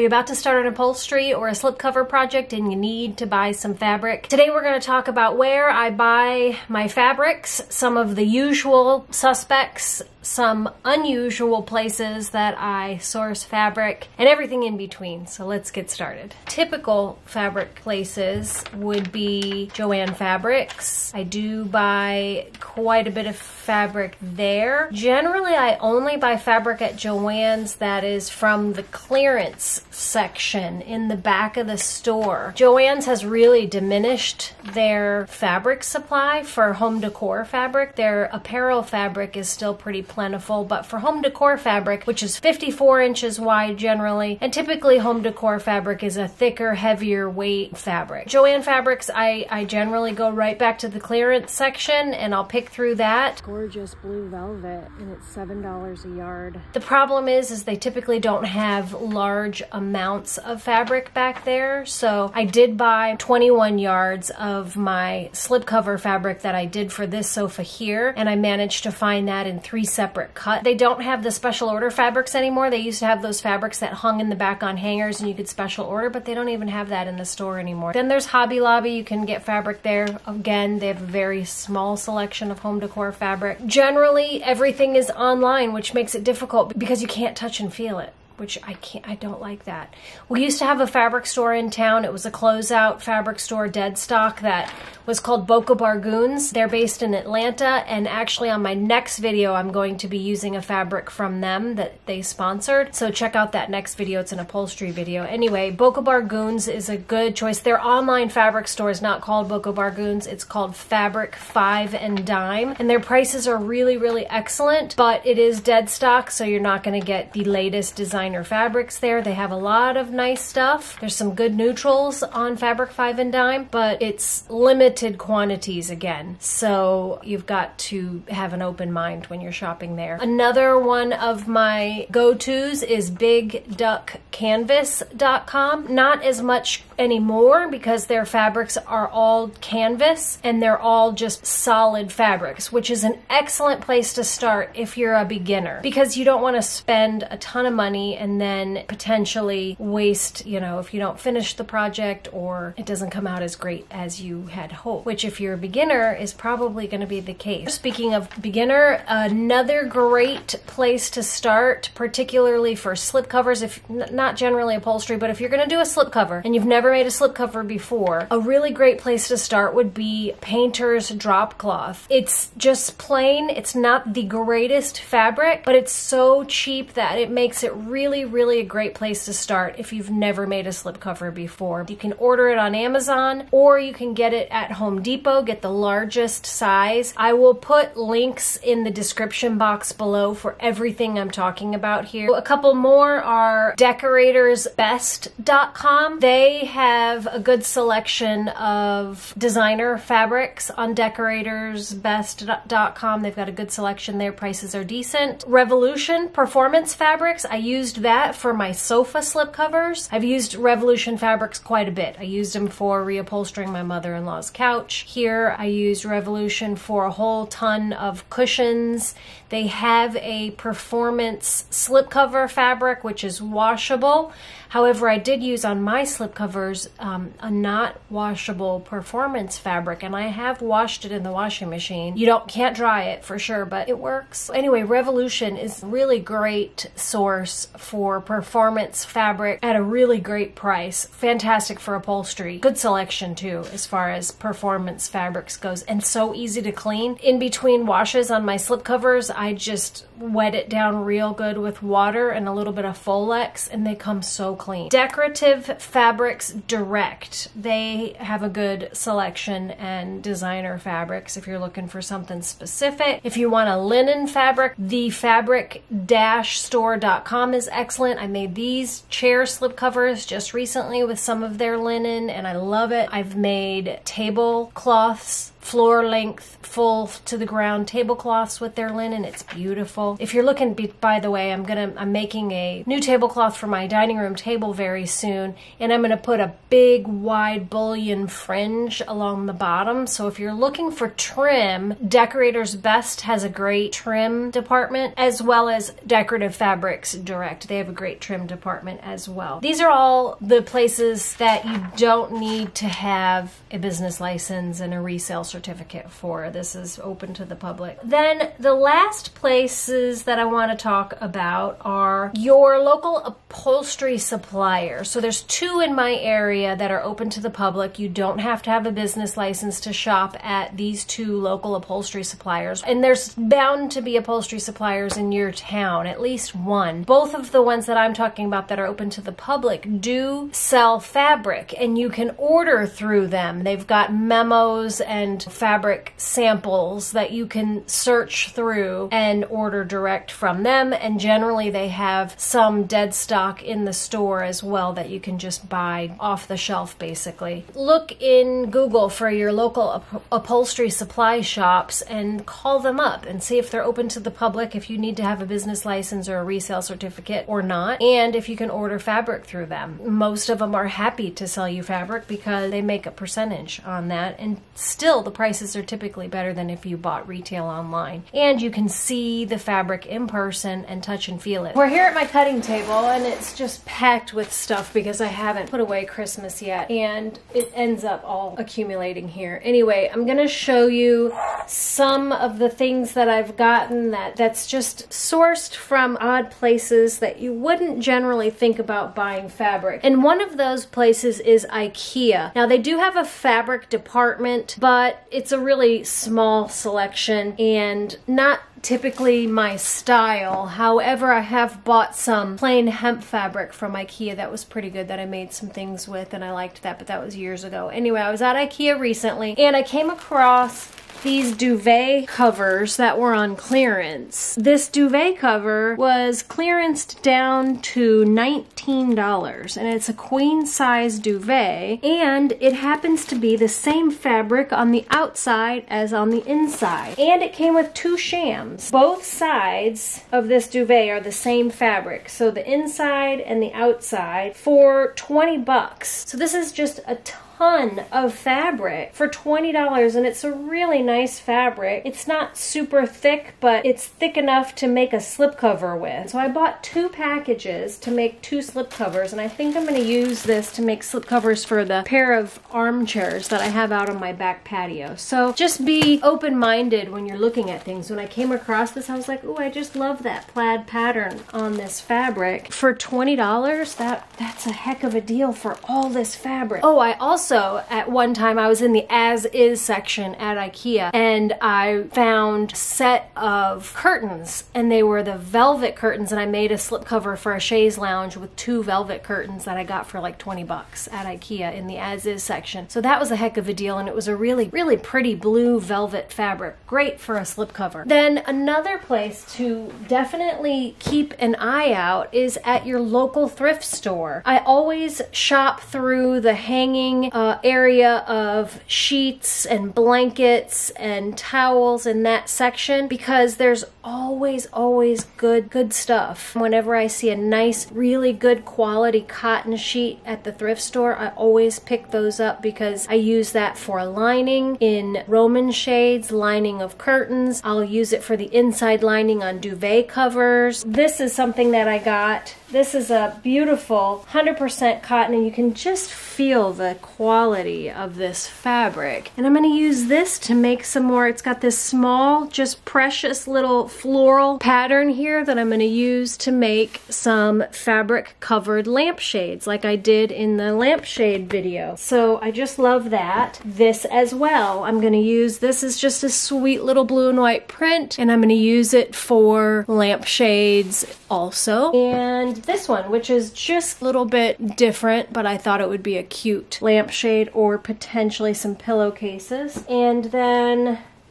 Are you about to start an upholstery or a slipcover project and you need to buy some fabric? Today we're going to talk about where I buy my fabrics, some of the usual suspects, some unusual places that I source fabric, and everything in between. So let's get started. Typical fabric places would be Joann Fabrics. I do buy quite a bit of fabric there. Generally, I only buy fabric at Joann's that is from the clearance section in the back of the store. Joann's has really diminished their fabric supply for home decor fabric. Their apparel fabric is still pretty plentiful, but for home decor fabric, which is 54 inches wide generally, and typically home decor fabric is a thicker, heavier weight fabric. Joann Fabrics, I, I generally go right back to the clearance section and I'll pick through that. Gorgeous blue velvet and it's $7 a yard. The problem is, is they typically don't have large amounts of fabric back there. So I did buy 21 yards of my slipcover fabric that I did for this sofa here. And I managed to find that in three separate cut. They don't have the special order fabrics anymore. They used to have those fabrics that hung in the back on hangers and you could special order, but they don't even have that in the store anymore. Then there's Hobby Lobby. You can get fabric there. Again, they have a very small selection of home decor fabric. Generally, everything is online, which makes it difficult because you can't touch and feel it which I can't, I don't like that. We used to have a fabric store in town. It was a closeout fabric store, dead stock, that was called Boca Bargoons. They're based in Atlanta, and actually on my next video, I'm going to be using a fabric from them that they sponsored. So check out that next video. It's an upholstery video. Anyway, Boca Bargoons is a good choice. Their online fabric store is not called Boca Bargoons. It's called Fabric Five and Dime, and their prices are really, really excellent, but it is dead stock, so you're not going to get the latest design designer fabrics there. They have a lot of nice stuff. There's some good neutrals on Fabric 5 and Dime, but it's limited quantities again. So you've got to have an open mind when you're shopping there. Another one of my go-tos is bigduckcanvas.com. Not as much anymore because their fabrics are all canvas and they're all just solid fabrics, which is an excellent place to start if you're a beginner because you don't want to spend a ton of money and then potentially waste, you know, if you don't finish the project or it doesn't come out as great as you had hoped, which if you're a beginner is probably going to be the case. Speaking of beginner, another great place to start, particularly for slipcovers, if not generally upholstery, but if you're going to do a slipcover and you've never made a slipcover before, a really great place to start would be Painter's Drop Cloth. It's just plain, it's not the greatest fabric, but it's so cheap that it makes it really really, really a great place to start if you've never made a slipcover before. You can order it on Amazon or you can get it at Home Depot, get the largest size. I will put links in the description box below for everything I'm talking about here. A couple more are decoratorsbest.com. They have a good selection of designer fabrics on decoratorsbest.com. They've got a good selection there. Prices are decent. Revolution Performance Fabrics. I used that for my sofa slipcovers. I've used Revolution fabrics quite a bit. I used them for reupholstering my mother-in-law's couch. Here I used Revolution for a whole ton of cushions. They have a performance slipcover fabric which is washable. However, I did use on my slipcovers um, a not washable performance fabric and I have washed it in the washing machine. You don't can't dry it for sure, but it works. Anyway, Revolution is really great source for performance fabric at a really great price. Fantastic for upholstery. Good selection too as far as performance fabrics goes and so easy to clean. In between washes on my slipcovers, I just wet it down real good with water and a little bit of Folex and they come so clean. Decorative Fabrics Direct. They have a good selection and designer fabrics if you're looking for something specific. If you want a linen fabric, the fabric-store.com is excellent. I made these chair slip covers just recently with some of their linen and I love it. I've made tablecloths floor length, full to the ground tablecloths with their linen. It's beautiful. If you're looking, by the way, I'm gonna I'm making a new tablecloth for my dining room table very soon, and I'm gonna put a big wide bullion fringe along the bottom. So if you're looking for trim, Decorator's Best has a great trim department as well as Decorative Fabrics Direct. They have a great trim department as well. These are all the places that you don't need to have a business license and a resale certificate for. This is open to the public. Then the last places that I want to talk about are your local upholstery supplier. So there's two in my area that are open to the public. You don't have to have a business license to shop at these two local upholstery suppliers. And there's bound to be upholstery suppliers in your town, at least one. Both of the ones that I'm talking about that are open to the public do sell fabric and you can order through them. They've got memos and fabric samples that you can search through and order direct from them. And generally, they have some dead stock in the store as well that you can just buy off the shelf basically. Look in Google for your local up- upholstery supply shops and call them up and see if they're open to the public, if you need to have a business license or a resale certificate or not, and if you can order fabric through them. Most of them are happy to sell you fabric because they make a percentage on that, and still the prices are typically better than if you bought retail online. And you can see the fabric in person and touch and feel it. We're here at my cutting table, and it's just packed with stuff because I haven't put away Christmas yet, and it ends up all accumulating here. Anyway, I'm gonna show you some of the things that I've gotten that that's just sourced from odd places that you wouldn't generally think about buying fabric. And one of those places is IKEA. Now they do have a fabric department, but it's a really small selection and not typically my style. However, I have bought some plain hemp fabric from IKEA that was pretty good that I made some things with and I liked that, but that was years ago. Anyway, I was at IKEA recently and I came across these duvet covers that were on clearance. This duvet cover was clearanced down to $19 and it's a queen size duvet and it happens to be the same fabric on the outside as on the inside. And it came with two shams. Both sides of this duvet are the same fabric. So the inside and the outside for 20 bucks. So this is just a ton of fabric for $20 and it's a really nice fabric. It's not super thick, but it's thick enough to make a slipcover with. So I bought two packages to make two slipcovers and I think I'm going to use this to make slipcovers for the pair of armchairs that I have out on my back patio. So just be open-minded when you're looking at things. When I came across this, I was like, oh, I just love that plaid pattern on this fabric. For $20, that that's a heck of a deal for all this fabric. Oh, I also at one time, I was in the as is section at IKEA and I found a set of curtains and they were the velvet curtains and I made a slipcover for a chaise lounge with two velvet curtains that I got for like 20 bucks at IKEA in the as is section. So that was a heck of a deal and it was a really, really pretty blue velvet fabric. Great for a slipcover. Then another place to definitely keep an eye out is at your local thrift store. I always shop through the hanging uh, area of sheets and blankets and towels in that section because there's always always good good stuff. Whenever i see a nice really good quality cotton sheet at the thrift store i always pick those up because i use that for lining in roman shades lining of curtains. I'll use it for the inside lining on duvet covers. This is something that i got. This is a beautiful 100% cotton and you can just feel the quality of this fabric. And I'm going to use this to make some more. It's got this small, just precious little floral pattern here that I'm going to use to make some fabric covered lampshades like I did in the lampshade video. So I just love that. This as well. I'm going to use, this is just a sweet little blue and white print and I'm going to use it for lampshades also. And this one, which is just a little bit different, but I thought it would be a cute lampshade or potentially some pillowcases. And then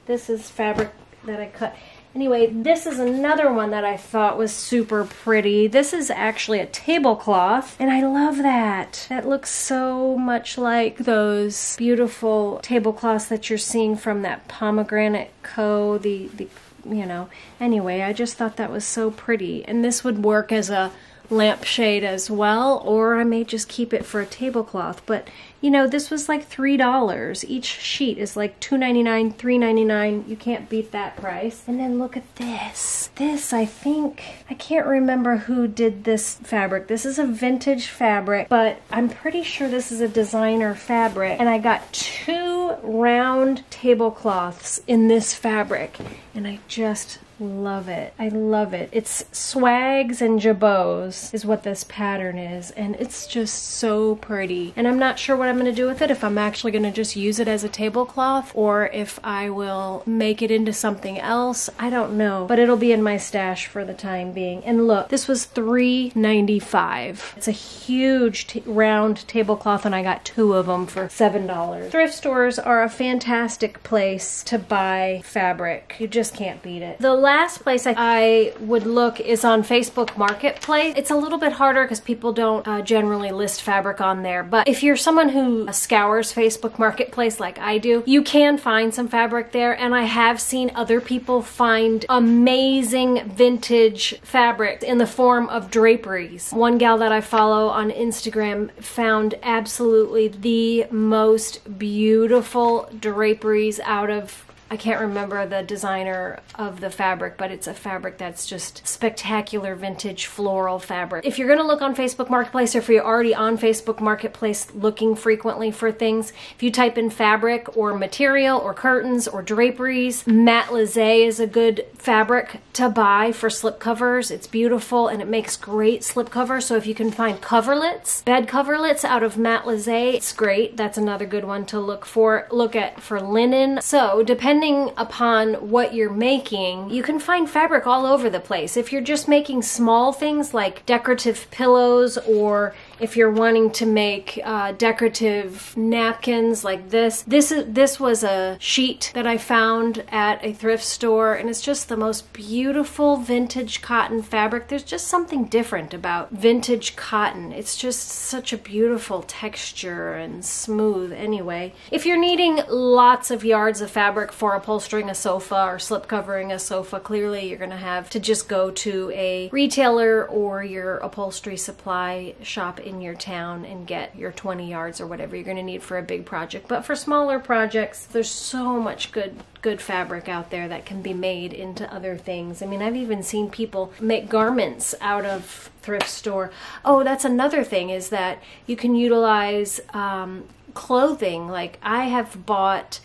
this is fabric that I cut. Anyway, this is another one that I thought was super pretty. This is actually a tablecloth, and I love that. That looks so much like those beautiful tablecloths that you're seeing from that pomegranate co. The the you know. Anyway, I just thought that was so pretty, and this would work as a lampshade as well, or I may just keep it for a tablecloth. But you know, this was like three dollars. Each sheet is like two ninety nine, three ninety nine. You can't beat that price. And then look at this. This I think I can't remember who did this fabric. This is a vintage fabric, but I'm pretty sure this is a designer fabric. And I got two round tablecloths in this fabric, and I just Love it. I love it. It's swags and jabots is what this pattern is. And it's just so pretty. And I'm not sure what I'm going to do with it. If I'm actually going to just use it as a tablecloth or if I will make it into something else. I don't know. But it'll be in my stash for the time being. And look, this was $3.95. It's a huge round tablecloth and I got two of them for $7. Thrift stores are a fantastic place to buy fabric. You just can't beat it. The last place I, I would look is on Facebook Marketplace. It's a little bit harder because people don't uh, generally list fabric on there. But if you're someone who scours Facebook Marketplace like I do, you can find some fabric there. And I have seen other people find amazing vintage fabric in the form of draperies. One gal that I follow on Instagram found absolutely the most beautiful draperies out of I can't remember the designer of the fabric, but it's a fabric that's just spectacular vintage floral fabric. If you're going to look on Facebook Marketplace or if you're already on Facebook Marketplace looking frequently for things, if you type in fabric or material or curtains or draperies, Matelassé is a good fabric to buy for slipcovers. It's beautiful and it makes great slipcovers. So if you can find coverlets, bed coverlets out of Matelassé, it's great. That's another good one to look for. Look at for linen. So depending depending upon what you're making, you can find fabric all over the place. If you're just making small things like decorative pillows, or if you're wanting to make uh, decorative napkins like this, this is this was a sheet that I found at a thrift store, and it's just the most beautiful vintage cotton fabric. There's just something different about vintage cotton. It's just such a beautiful texture and smooth. Anyway, if you're needing lots of yards of fabric for upholstering a sofa or slip covering a sofa, clearly you're going to have to just go to a retailer or your upholstery supply shop in your town and get your 20 yards or whatever you're going to need for a big project. But for smaller projects, there's so much good good fabric out there that can be made into other things. I mean, I've even seen people make garments out of thrift store. Oh, that's another thing is that you can utilize um, clothing. Like I have bought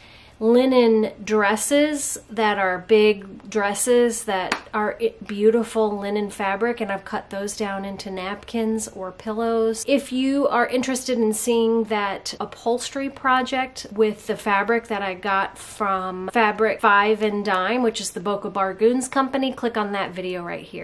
linen dresses that are big dresses that are beautiful linen fabric and I've cut those down into napkins or pillows. If you are interested in seeing that upholstery project with the fabric that I got from Fabric 5 and Dime, which is the Boca Bargoons company, click on that video right here.